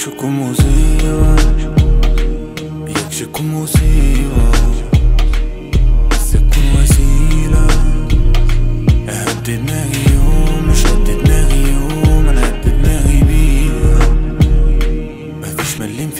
يكون مصيبة يكش يكون مصيبة بس تكون وسيلة. أهدي دماغي يوم مش هدي دماغي يوم أنا هدي دماغي بيها مفيش مليم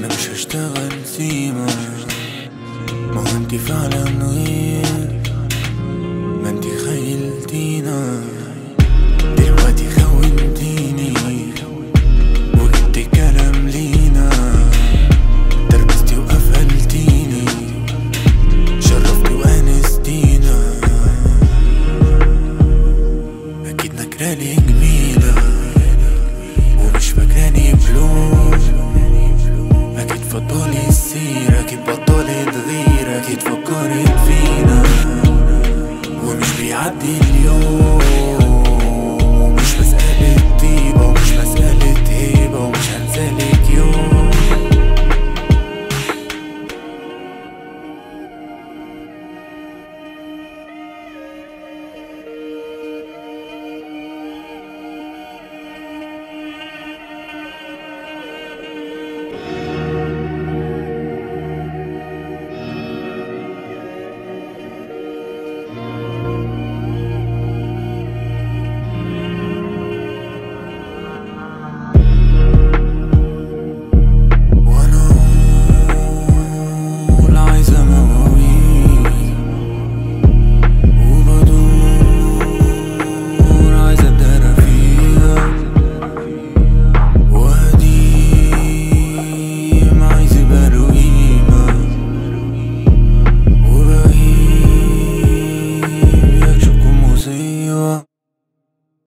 وأنا مش هشتغل سيما ما هو فعلا غير. ما انتي خيلتينا. غير أكيد